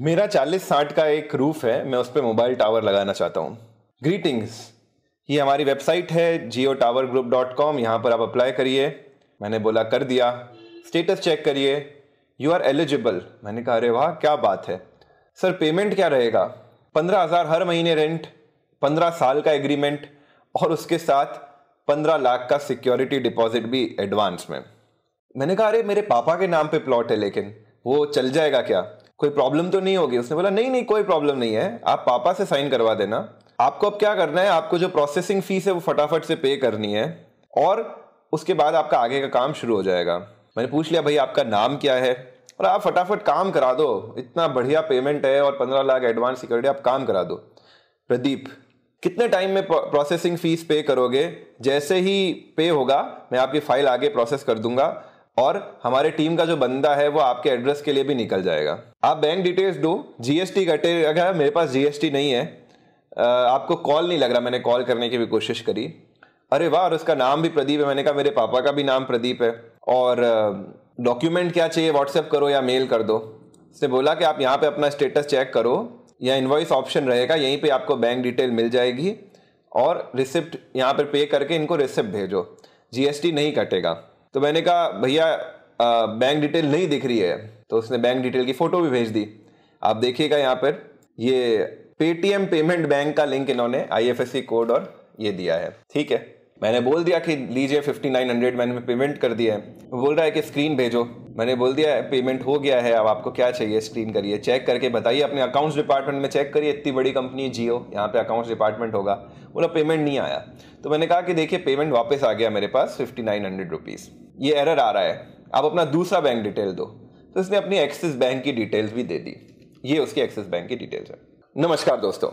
मेरा चालीस साठ का एक रूफ है, मैं उस पर मोबाइल टावर लगाना चाहता हूँ। ग्रीटिंग्स। ये हमारी वेबसाइट है Jio tower group dot com यहाँ पर आप अप्लाई करिए। मैंने बोला, कर दिया। स्टेटस चेक करिए। यू आर एलिजिबल मैंने कहा, अरे वाह, क्या बात है। सर पेमेंट क्या रहेगा? पंद्रह हज़ार हर महीने रेंट पंद्रह साल का एग्रीमेंट और उसके साथ पंद्रह लाख का सिक्योरिटी डिपॉजिट भी एडवांस में। मैंने कहा, अरे, मेरे पापा के नाम पे प्लॉट है लेकिन, वो चल जाएगा क्या? कोई प्रॉब्लम तो नहीं होगी? उसने बोला, नहीं नहीं, कोई प्रॉब्लम नहीं है। आप पापा से साइन करवा देना। आपको अब क्या करना है? आपको जो प्रोसेसिंग फ़ीस है वो फटाफट से पे करनी है और उसके बाद आपका आगे का काम शुरू हो जाएगा। मैंने पूछ लिया, भाई, आपका नाम क्या है? और आप फटाफट काम करा दो। इतना बढ़िया पेमेंट है और पंद्रह लाख एडवांस सिक्योरिटी आप काम करा दो। प्रदीप, कितने टाइम में प्रोसेसिंग फ़ीस पे करोगे? जैसे ही पे होगा, मैं आपकी फ़ाइल आगे प्रोसेस कर दूँगा। और हमारे टीम का जो बंदा है वो आपके एड्रेस के लिए भी निकल जाएगा। आप बैंक डिटेल्स दो। जीएसटी कटेगा मेरे पास जीएसटी नहीं है आपको कॉल नहीं लग रहा। मैंने कॉल करने की भी कोशिश करी। अरे वाह, और उसका नाम भी प्रदीप है। मैंने कहा, मेरे पापा का भी नाम प्रदीप है। और डॉक्यूमेंट क्या चाहिए? व्हाट्सएप करो या मेल कर दो। उसने बोला कि आप यहाँ पे अपना स्टेटस चेक करो। या इन्वॉइस ऑप्शन रहेगा। यहीं पे आपको बैंक डिटेल मिल जाएगी। और रिसिप्ट यहाँ पर पे करके इनको रिसिप्ट भेजो। जीएसटी नहीं कटेगा तो मैंने कहा, भैया बैंक डिटेल नहीं दिख रही है। तो उसने बैंक डिटेल की फ़ोटो भी भेज दी। आप देखिएगा यहाँ पर, ये पेटीएम पेमेंट बैंक का लिंक इन्होंने आईएफएससी कोड और ये दिया है। ठीक है? मैंने बोल दिया कि लीजिए 5900 मैंने पेमेंट कर दिया है। बोल रहा है कि स्क्रीन भेजो। मैंने बोल दिया है पेमेंट हो गया है, अब आपको क्या चाहिए स्क्रीन करिए? चेक करके बताइए, अपने अकाउंट्स डिपार्टमेंट में चेक करिए, इतनी बड़ी कंपनी जियो यहाँ पे अकाउंट्स डिपार्टमेंट होगा। बोला पेमेंट नहीं आया। तो मैंने कहा कि, देखिए पेमेंट वापस आ गया मेरे पास फिफ्टी नाइन हंड्रेड रुपीज़ ये एरर आ रहा है। आप अपना दूसरा बैंक डिटेल दो। तो इसने अपनी एक्सिस बैंक की डिटेल्स भी दे दी। ये उसकी एक्सिस बैंक की डिटेल्स है। नमस्कार दोस्तों।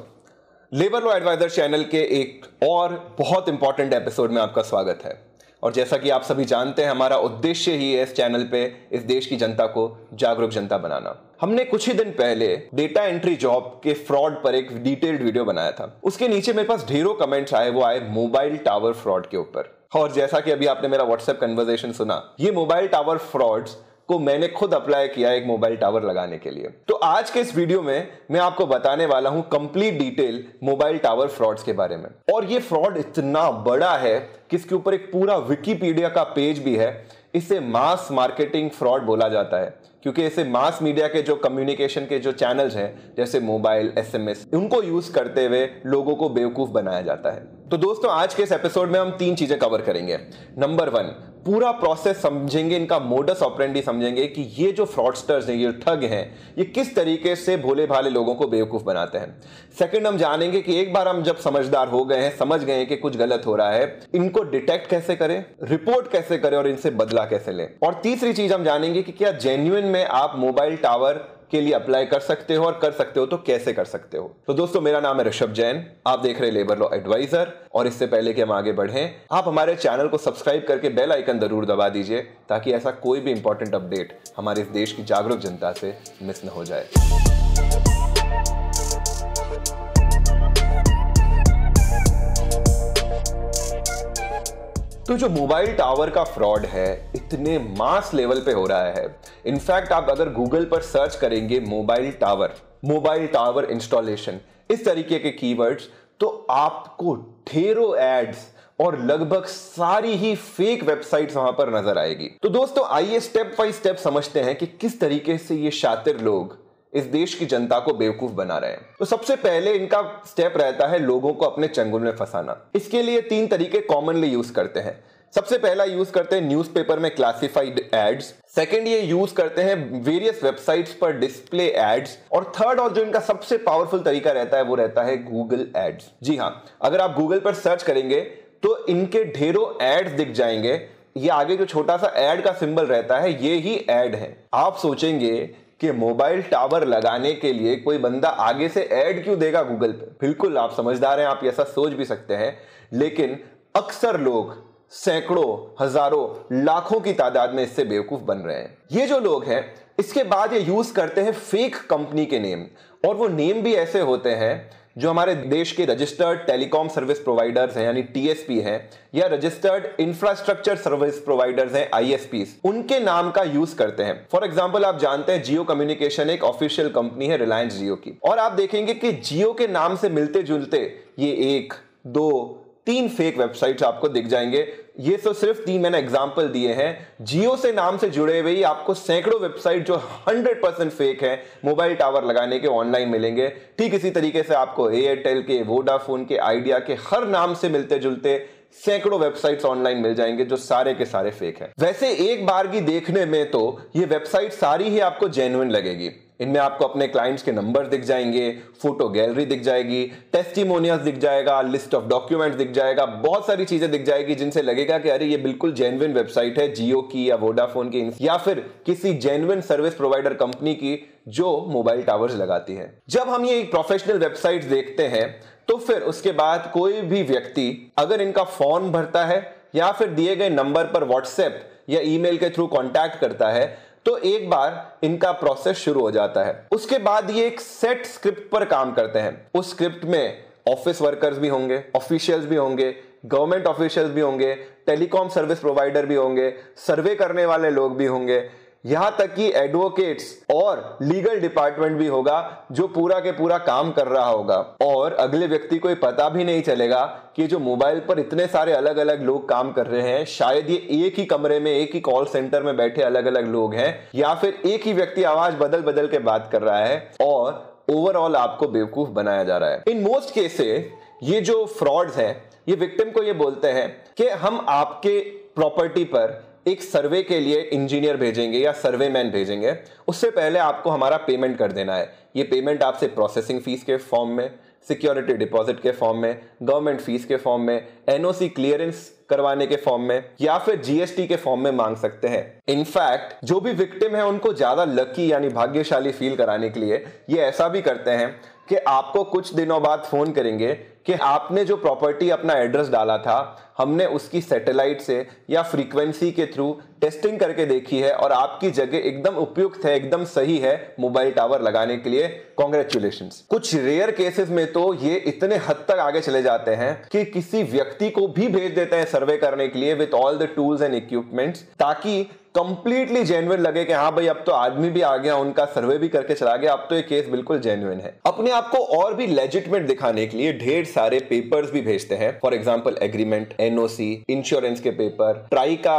लेबर लॉ एडवाइजर चैनल के एक और बहुत इंपॉर्टेंट एपिसोड में आपका स्वागत है। और जैसा कि आप सभी जानते हैं, हमारा उद्देश्य ही है इस चैनल पे इस देश की जनता को जागरूक जनता बनाना। हमने कुछ ही दिन पहले डेटा एंट्री जॉब के फ्रॉड पर एक डिटेल्ड वीडियो बनाया था। उसके नीचे मेरे पास ढेरों कमेंट्स आए, वो आए मोबाइल टावर फ्रॉड के ऊपर। और जैसा कि अभी आपने मेरा व्हाट्सएप कन्वर्जेशन सुना, ये मोबाइल टावर फ्रॉड्स को मैंने खुद अप्लाई किया एक मोबाइल टावर लगाने के लिए। तो आज के इस वीडियो में मैं आपको बताने वाला हूँ complete detail mobile tower frauds के बारे में। और ये फ्रॉड इतना बड़ा है कि इसके ऊपर एक पूरा विकीपीडिया का पेज भी है। इसे मास मार्केटिंग फ्रॉड बोला जाता है। क्योंकि ऐसे मास मीडिया के जो कम्युनिकेशन के जो चैनल्स हैं, जैसे मोबाइल एसएमएस उनको यूज़ करते हुए लोगों को बेवकूफ़ बनाया जाता है। तो दोस्तों, आज के इस एपिसोड में हम तीन चीज़ें कवर करेंगे। नंबर वन पूरा प्रोसेस समझेंगे, इनका मोडस ऑपरेंडी समझेंगे कि ये जो फ्रॉडस्टर्स हैं, ये ठग हैं, ये किस तरीके से भोले भाले लोगों को बेवकूफ़ बनाते हैं। सेकंड हम जानेंगे कि एक बार हम जब समझदार हो गए हैं, समझ गए हैं कि कुछ गलत हो रहा है, इनको डिटेक्ट कैसे करें रिपोर्ट कैसे करें और इनसे बदला कैसे लें। और तीसरी चीज़ हम जानेंगे कि क्या जेन्युन में आप मोबाइल टावर के लिए अप्लाई कर सकते हो और कर सकते हो तो कैसे कर सकते हो? तो दोस्तों, मेरा नाम है ऋषभ जैन, आप देख रहे लेबर लॉ एडवाइजर और इससे पहले कि हम आगे बढ़ें, आप हमारे चैनल को सब्सक्राइब करके बेल आइकन ज़रूर दबा दीजिए, ताकि ऐसा कोई भी इंपॉर्टेंट अपडेट हमारे इस देश की जागरूक जनता से मिस न हो जाए। तो जो मोबाइल टावर का फ्रॉड है, इतने मास लेवल पे हो रहा है। इनफैक्ट आप अगर गूगल पर सर्च करेंगे mobile tower mobile tower installation इस तरीके के कीवर्ड्स तो आपको ढेरों एड्स और लगभग सारी ही फेक वेबसाइट्स वहाँ पर नज़र आएगी। तो दोस्तों, आइए स्टेप बाई स्टेप समझते हैं कि किस तरीके से ये शातिर लोग इस देश की जनता को बेवकूफ़ बना रहे हैं। तो सबसे पहले इनका स्टेप रहता है लोगों को अपने चंगुल में फंसाना। इसके लिए तीन तरीके कॉमनली यूज़ करते हैं। सबसे पहला यूज़ करते हैं न्यूज़पेपर में क्लासिफाइड एड्स सेकंड ये यूज़ करते हैं वेरियस वेबसाइट्स पर डिस्प्ले एड्स और थर्ड और जो इनका सबसे पावरफुल तरीका रहता है वो रहता है गूगल एड्स जी हाँ अगर आप गूगल पर सर्च करेंगे तो इनके ढेरों एड्स दिख जाएँगे। ये आगे जो छोटा सा एड का सिंबल रहता है, ये ही एड है। आप सोचेंगे कि मोबाइल टावर लगाने के लिए कोई बंदा आगे से ऐड क्यों देगा गूगल पे? बिल्कुल आप समझदार हैं, आप ऐसा सोच भी सकते हैं, लेकिन अक्सर लोग सैकड़ों, हज़ारों, लाखों की तादाद में इससे बेवकूफ़ बन रहे हैं। ये जो लोग हैं, इसके बाद ये यूज़ करते हैं फेक कंपनी के नेम और वो नेम भी ऐसे होते हैं जो हमारे देश के रजिस्टर्ड टेलीकॉम सर्विस प्रोवाइडर्स हैं, यानी टीएसपी हैं, या रजिस्टर्ड इंफ्रास्ट्रक्चर सर्विस प्रोवाइडर्स हैं आईएसपी उनके नाम का यूज़ करते हैं। फॉर एग्ज़ाम्पल आप जानते हैं जियो कम्युनिकेशन एक ऑफिशियल कंपनी है रिलायंस जियो की। और आप देखेंगे कि जियो के नाम से मिलते जुलते ये एक, दो तीन फेक वेबसाइट्स आपको दिख जाएँगे। ये तो सिर्फ़ तीन मैंने एग्ज़ाम्पल दिए हैं। जियो से नाम से जुड़े हुए ही आपको सैकड़ों वेबसाइट जो 100 परसेंट फेक है मोबाइल टावर लगाने के ऑनलाइन मिलेंगे। ठीक इसी तरीके से आपको एयरटेल के वोडाफोन के आइडिया के, हर नाम से मिलते जुलते सैकड़ों वेबसाइट्स ऑनलाइन मिल जाएँगे जो सारे के सारे फेक है। वैसे एक बार की देखने में तो ये वेबसाइट सारी ही आपको जेन्युइन लगेगी। इनमें आपको अपने क्लाइंट्स के नंबर दिख जाएँगे फ़ोटो गैलरी दिख जाएगी टेस्टिमोनियल्स दिख जाएगा लिस्ट ऑफ़ डॉक्यूमेंट्स दिख जाएगा, बहुत सारी चीज़ें दिख जाएगी जिनसे लगेगा कि अरे, ये बिल्कुल जेनविन वेबसाइट है जियो की या वोडाफोन की, या फिर किसी जेनविन सर्विस प्रोवाइडर कंपनी की जो मोबाइल टावर्स लगाती है। जब हम ये प्रोफेशनल वेबसाइट देखते हैं तो फिर उसके बाद कोई भी व्यक्ति अगर इनका फॉर्म भरता है या फिर दिए गए नंबर पर व्हाट्सएप या ईमेल के थ्रू कांटेक्ट करता है तो एक बार इनका प्रोसेस शुरू हो जाता है। उसके बाद ये एक सेट स्क्रिप्ट पर काम करते हैं। उस स्क्रिप्ट में ऑफ़िस वर्कर्स भी होंगे ऑफिशियल्स भी होंगे गवर्नमेंट ऑफिशियल्स भी होंगे टेलीकॉम सर्विस प्रोवाइडर भी होंगे सर्वे करने वाले लोग भी होंगे। यहाँ तक कि एडवोकेट्स और लीगल डिपार्टमेंट भी होगा, जो पूरा के पूरा काम कर रहा होगा। और अगले व्यक्ति को पता भी नहीं चलेगा कि जो मोबाइल पर इतने सारे अलग अलग लोग काम कर रहे हैं, शायद ये एक ही कमरे में, एक ही कॉल सेंटर में बैठे अलग अलग लोग हैं, या फिर एक ही व्यक्ति आवाज़ बदल बदल के बात कर रहा है, और ओवरऑल आपको बेवकूफ़ बनाया जा रहा है। इन मोस्ट केसेस ये जो फ्रॉड्स हैं, ये विक्टिम को ये बोलते हैं कि हम आपके प्रॉपर्टी पर एक सर्वे के लिए इंजीनियर भेजेंगे या सर्वे मैन भेजेंगे, उससे पहले आपको हमारा पेमेंट कर देना है। ये पेमेंट आपसे प्रोसेसिंग फ़ीस के फॉर्म में सिक्योरिटी डिपॉजिट के फॉर्म में गवर्नमेंट फ़ीस के फॉर्म में एनओसी क्लियरेंस करवाने के फॉर्म में, या फिर जीएसटी के फॉर्म में मांग सकते हैं। इनफैक्ट जो भी विक्टिम है, उनको ज़्यादा लकी यानी भाग्यशाली फील कराने के लिए ये ऐसा भी करते हैं कि आपको कुछ दिनों बाद फ़ोन करेंगे कि आपने जो प्रॉपर्टी अपना एड्रेस डाला था, हमने उसकी सैटेलाइट से या फ्रीक्वेंसी के थ्रू टेस्टिंग करके देखी है और आपकी जगह एकदम उपयुक्त है, एकदम सही है मोबाइल टावर लगाने के लिए। कॉन्ग्रेचुलेशन कुछ रेयर केसेस में तो ये इतने हद तक आगे चले जाते हैं कि किसी व्यक्ति को भी भेज देते हैं सर्वे करने के लिए with all the tools and equipments ताकि कंप्लीटली जेन्युन लगे कि हाँ भाई, अब तो आदमी भी आ गया, उनका सर्वे भी करके चला गया, अब तो ये केस बिल्कुल जेन्युन है। अपने आप को और भी लेजिटमेट दिखाने के लिए ढेर सारे पेपर्स भी भेजते हैं। For example agreement NOC insurance के पेपर ट्राई का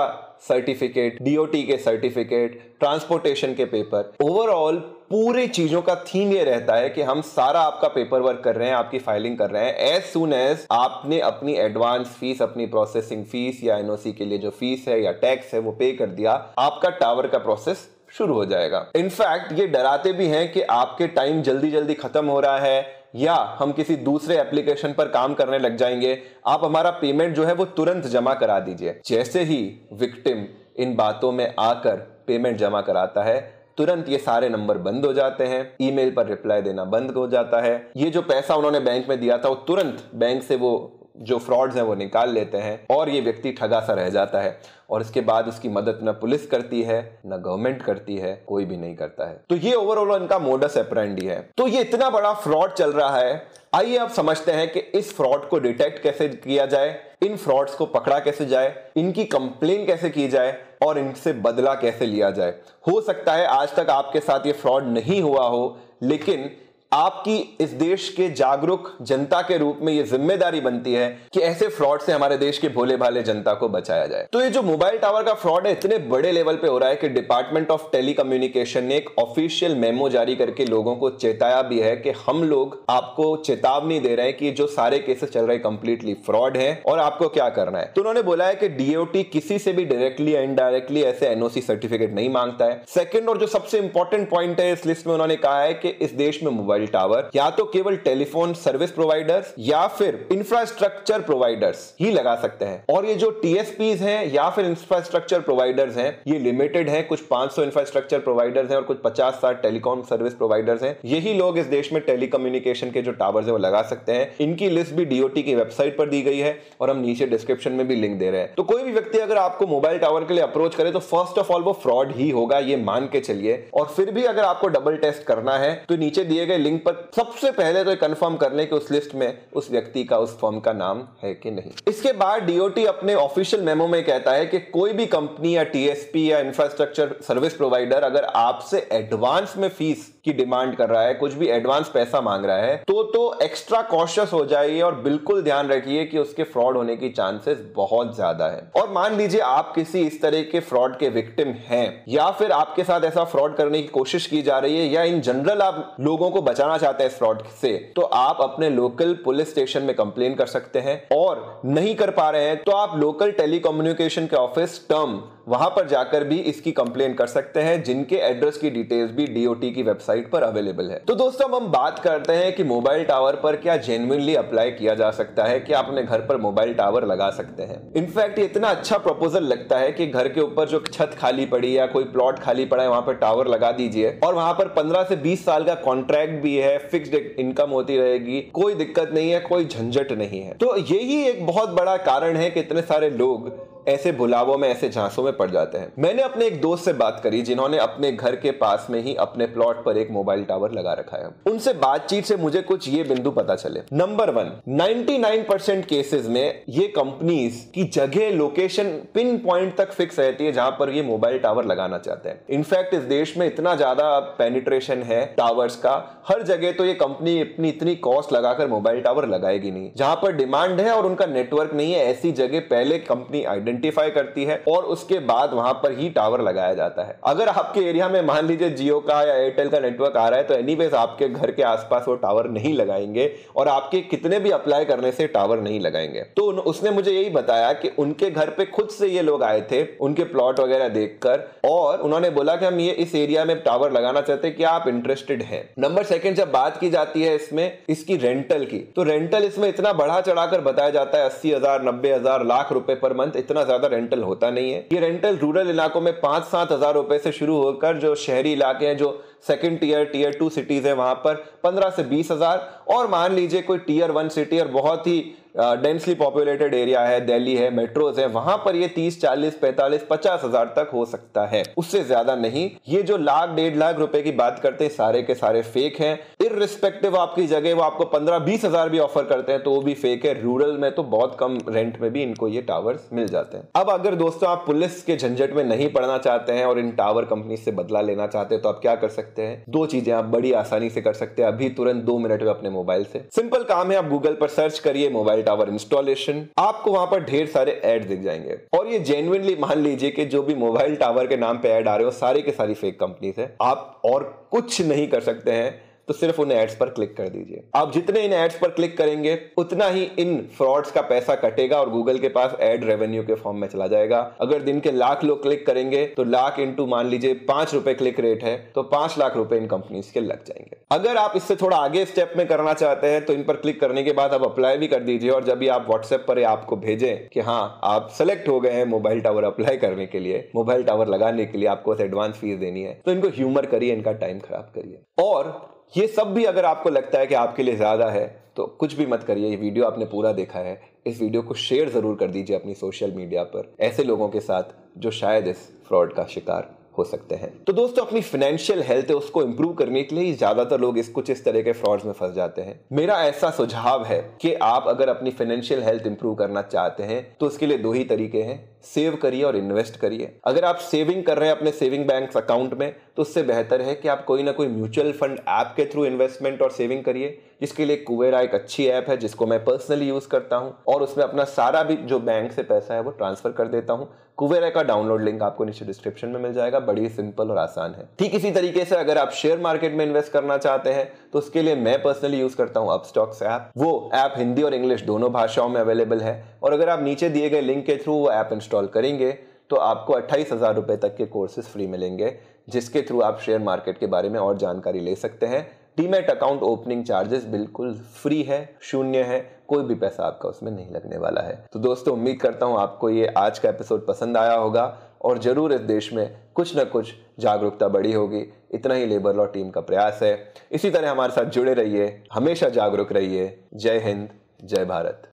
सर्टिफिकेट डीओटी के सर्टिफिकेट ट्रांसपोर्टेशन के पेपर ओवरऑल पूरी चीज़ों का थीम ये रहता है कि हम सारा आपका पेपर वर्क कर रहे हैं, आपकी फाइलिंग कर रहे हैं। एज सुन एज आपने अपनी एडवांस फ़ीस अपनी प्रोसेसिंग फ़ीस या एनओसी के लिए जो फ़ीस है या टैक्स है, वो पे कर दिया, आपका टावर का प्रोसेस शुरू हो जाएगा। इनफैक्ट ये डराते भी हैं कि आपके टाइम जल्दी जल्दी खत्म हो रहा है या हम किसी दूसरे एप्लीकेशन पर काम करने लग जाएँगे। आप हमारा पेमेंट जो है, वो तुरंत जमा करा दीजिए। जैसे ही विक्टिम इन बातों में आकर पेमेंट जमा कराता है तुरंत ये सारे नंबर बंद हो जाते हैं। ईमेल पर रिप्लाई देना बंद हो जाता है। ये जो पैसा उन्होंने बैंक में दिया था, वो तुरंत बैंक से वो जो फ्रॉड्स हैं, वो निकाल लेते हैं और ये व्यक्ति ठगा सा रह जाता है। और इसके बाद उसकी मदद न पुलिस करती है, न गवर्नमेंट करती है, कोई भी नहीं करता है। तो ये ओवरऑल इनका मोडस एप्रेंडी है। तो ये इतना बड़ा फ्रॉड चल रहा है। आइए आप समझते हैं कि इस फ्रॉड को डिटेक्ट कैसे किया जाए। इन फ्रॉड्स को पकड़ा कैसे जाए, इनकी कंप्लेन कैसे की जाए और इनसे बदला कैसे लिया जाए। हो सकता है आज तक आपके साथ ये फ्रॉड नहीं हुआ हो, लेकिन आपकी इस देश के जागरूक जनता के रूप में यह ज़िम्मेदारी बनती है कि ऐसे फ्रॉड से हमारे देश के भोले भाले जनता को बचाया जाए। तो ये जो मोबाइल टावर का फ्रॉड है, इतने बड़े लेवल पे हो रहा है कि डिपार्टमेंट ऑफ़ टेलीकम्युनिकेशन ने एक ऑफिशियल मेमो जारी करके लोगों को चेताया भी है कि हम लोग आपको चेतावनी दे रहे हैं कि जो सारे केसेस चल रहे कंप्लीटली फ्रॉड है और आपको क्या करना है? तो उन्होंने बोला है कि डीओटी किसी से भी डायरेक्टली या इनडायरेक्टली ऐसे एनओसी सर्टिफिकेट नहीं माँगता है। सेकेंड और जो सबसे इंपॉर्टेंट पॉइंट है, इस लिस्ट में उन्होंने कहा है कि इस देश में मोबाइल मोबाइल टावर या तो केवल टेलीफोन सर्विस प्रोवाइडर्स या फिर इंफ्रास्ट्रक्चर प्रोवाइडर्स ही लगा सकते हैं। और ये जो टीएसपी हैं या फिर इंफ्रास्ट्रक्चर प्रोवाइडर्स हैं, ये लिमिटेड है, कुछ 500 इंफ्रास्ट्रक्चर प्रोवाइडर्स हैं और कुछ 50 साठ टेलीकॉम सर्विस प्रोवाइडर्स हैं। यही लोग इस देश में टेलीकम्युनिकेशन के जो टावर्स है वो लगा सकते हैं। इनकी लिस्ट भी डीओटी की वेबसाइट पर दी गई है और हम नीचे डिस्क्रिप्शन में भी लिंक दे रहे हैं। तो कोई भी व्यक्ति अगर आपको मोबाइल टावर के लिए अप्रोच करे तो फ़र्स्ट ऑफ़ ऑल वो फ्रॉड ही होगा, ये मान के चलिए। और फिर भी अगर आपको डबल टेस्ट करना है तो नीचे दिए गए लिंक लिंक पर सबसे पहले तो कंफर्म कर लें कि उस लिस्ट में उस व्यक्ति का, उस फॉर्म का नाम है कि नहीं। इसके बाद डीओटी अपने ऑफिशियल मेमो में कहता है कि कोई भी कंपनी या टीएसपी या इंफ्रास्ट्रक्चर सर्विस प्रोवाइडर अगर आपसे एडवांस में फ़ीस की डिमांड कर रहा है, कुछ भी एडवांस पैसा मांग रहा है तो तो एक्स्ट्रा कॉशियस हो जाइए और बिल्कुल ध्यान रखिए कि उसके फ्रॉड होने की चांसेस बहुत ज़्यादा है। और मान लीजिए आप किसी इस तरह के फ्रॉड के विक्टिम हैं, या फिर आपके साथ ऐसा फ्रॉड करने की कोशिश की जा रही है, या इन जनरल आप लोगों को बचाना चाहते हैं फ्रॉड से तो आप अपने लोकल पुलिस स्टेशन में कंप्लेन कर सकते हैं, और नहीं कर पा रहे हैं तो आप लोकल टेलीकम्युनिकेशन के ऑफ़िस टर्म वहाँ पर जाकर भी इसकी कंप्लेन कर सकते हैं, जिनके एड्रेस की डिटेल्स भी डीओटी की वेबसाइट पर अवेलेबल है। तो दोस्तों हम बात करते हैं कि मोबाइल टावर पर क्या जेन्युइनली अप्लाई किया जा सकता है कि आप अपने घर पर मोबाइल टावर लगा सकते हैं। इनफैक्ट इतना अच्छा प्रपोजल लगता है कि घर के ऊपर जो छत खाली पड़ी या कोई प्लॉट खाली पड़ा है, वहाँ पर टावर लगा दीजिए। और वहाँ पर पंद्रह से बीस साल का कॉन्ट्रैक्ट भी है फिक्स्ड इनकम होती रहेगी, कोई दिक्कत नहीं है, कोई झंझट नहीं है। तो यही एक बहुत बड़ा कारण है कि इतने सारे लोग ऐसे बुलावों में, ऐसे झांसों में पड़ जाते हैं। मैंने अपने एक दोस्त से बात करी, जिन्होंने अपने घर के पास में ही अपने प्लॉट पर एक मोबाइल टावर लगा रखा है। उनसे बातचीत से मुझे कुछ ये बिंदु पता चले। नंबर वन 99% केसेस में ये कंपनीज़ की जगह लोकेशन पिन पॉइंट तक फिक्स रहती है, जहाँ पर ये मोबाइल टावर लगाना चाहते हैं। इनफैक्ट इस देश में इतना ज़्यादा पेनिट्रेशन है टावर्स का। हर जगह तो ये कंपनी अपनी इतनी कॉस्ट लगाकर मोबाइल टावर लगाएगी नहीं। जहाँ पर डिमांड है और उनका नेटवर्क नहीं है, ऐसी जगह पहले कंपनी आइडेंटिफाई आइडेंटिफाई करती है और उसके बाद वहाँ पर ही टावर लगाया जाता है। अगर आपके एरिया में मान लीजिए जियो का या एयरटेल का नेटवर्क आ रहा है तो एनीवेज आपके घर के आसपास वो टावर नहीं लगाएँगे और आपके कितने भी अप्लाई करने से टावर नहीं लगाएँगे। तो उसने मुझे यही बताया कि उनके घर पे खुद से ये लोग आए थे, उनके प्लॉट वगैरह देखकर, और उन्होंने बोला कि हम ये इस एरिया में टावर लगाना चाहते हैं क्या आप इंटरेस्टेड हैं। नंबर सेकंड जब बात की जाती है इसमें, इसकी रेंटल की तो रेंटल इसमें इतना बढ़ा चढ़ाकर बताया जाता है, अस्सी हज़ार, नब्बे हज़ार, लाख रुपए पर मंथ इतना इतना ज़्यादा रेंटल होता नहीं है। ये रेंटल रूरल इलाकों में पाँच सात हज़ार रुपए से शुरू होकर जो शहरी इलाके हैं, जो second tier tier two cities है, वहाँ पर पंद्रह से बीस हज़ार। और मान लीजिए कोई टीयर वन सिटी और बहुत ही डेंसली पॉपुलेटेड एरिया है, दिल्ली है मेट्रोज है, वहाँ पर ये तीस, चालीस, पैंतालीस, पचास हज़ार तक हो सकता है। उससे ज़्यादा नहीं। ये जो लाख, डेढ़ लाख रुपए की बात करते हैं, सारे के सारे फेक हैं। इरिस्पेक्टिव आपकी जगह, वो आपको पंद्रह, बीस हज़ार भी ऑफ़र करते हैं तो वो भी फेक है। रूरल में तो बहुत कम रेंट में भी इनको ये टावर्स मिल जाते हैं। अब अगर दोस्तों आप पुलिस के झंझट में नहीं पढ़ना चाहते हैं और इन टावर कंपनी से बदला लेना चाहते हैं तो आप क्या कर सकते हैं? दो चीज़ें आप बड़ी आसानी से कर सकते हैं। अभी तुरंत दो मिनट में अपने मोबाइल से। सिंपल काम है, आप गूगल पर सर्च करिए मोबाइल मोबाइल टावर इंस्टॉलेशन आपको वहाँ पर ढेर सारे एड दिख जाएँगे। और ये जेन्युनली मान लीजिए कि जो भी मोबाइल टावर के नाम पे एड आ रहे हो, सारे के सारी फेक कंपनीज़ है। आप और कुछ नहीं कर सकते हैं। तो सिर्फ़ उन एड्स पर क्लिक कर दीजिए। आप जितने इन एड्स पर क्लिक करेंगे, उतना ही इन फ्रॉड्स का पैसा कटेगा और गूगल के पास एड रेवेन्यू के फॉर्म में चला जाएगा। अगर दिन के लाख लोग क्लिक करेंगे तो लाख इंटू मान लीजिए पाँच रुपए क्लिक रेट है तो पाँच लाख रुपए इन कंपनीज़ के लग जाएँगे। अगर आप इससे थोड़ा आगे स्टेप में करना चाहते हैं तो इन पर क्लिक करने के बाद आप अप्लाई भी कर दीजिए और जब भी आप व्हाट्सएप पर आपको भेजें कि हाँ आप सेलेक्ट हो गए हैं मोबाइल टावर अप्लाई करने के लिए मोबाइल टावर लगाने के लिए आपको एडवांस फ़ीस देनी है तो इनको ह्यूमर करिए, इनका टाइम खराब करिए। और ये सब भी अगर आपको लगता है कि आपके लिए ज़्यादा है तो कुछ भी मत करिए, ये वीडियो आपने पूरा देखा है। इस वीडियो को शेयर ज़रूर कर दीजिए अपनी सोशल मीडिया पर, ऐसे लोगों के साथ जो शायद इस फ्रॉड का शिकार हो सकते हैं। तो दोस्तों, अपनी फाइनेंशियल हेल्थ है, उसको इंप्रूव करने के लिए ज़्यादातर लोग इस कुछ इस तरह के फ्रॉड्स में फंस जाते हैं। मेरा ऐसा सुझाव है कि आप अगर अपनी फाइनेंशियल हेल्थ इंप्रूव करना चाहते हैं तो उसके लिए दो ही तरीके हैं। सेव करिए और इन्वेस्ट करिए। अगर आप सेविंग कर रहे हैं अपने सेविंग बैंक अकाउंट में तो उससे बेहतर है कि आप कोई ना कोई म्यूचुअल फंड ऐप के थ्रू इन्वेस्टमेंट और सेविंग करिए, जिसके लिए कुवेरा एक अच्छी ऐप है, जिसको मैं पर्सनली यूज़ करता हूँ, और उसमें अपना सारा भी जो बैंक से पैसा है वो ट्रांसफ़र कर देता हूँ। कुवेरा का डाउनलोड लिंक आपको नीचे डिस्क्रिप्शन में मिल जाएगा, बड़ी सिंपल और आसान है। ठीक इसी तरीके से अगर आप शेयर मार्केट में इन्वेस्ट करना चाहते हैं तो उसके लिए मैं पर्सनली यूज़ करता हूँ अपस्टॉक्स ऐप। वो ऐप हिंदी और इंग्लिश दोनों भाषाओं में अवेलेबल है, और अगर आप नीचे दिए गए लिंक के थ्रू वो ऐप इंस्टॉल करेंगे तो आपको अट्ठाईस हज़ार रुपए तक के कोर्सेज फ्री मिलेंगे। जिसके थ्रू आप शेयर मार्केट के बारे में और जानकारी ले सकते हैं। डीमेट अकाउंट ओपनिंग चार्जेस बिल्कुल फ्री है, शून्य है, कोई भी पैसा आपका उसमें नहीं लगने वाला है। तो दोस्तों, उम्मीद करता हूँ आपको ये आज का एपिसोड पसंद आया होगा और ज़रूर इस देश में कुछ ना कुछ जागरूकता बढ़ी होगी। इतना ही लेबर लॉ टीम का प्रयास है। इसी तरह हमारे साथ जुड़े रहिए, हमेशा जागरूक रहिए। जय हिंद, जय भारत।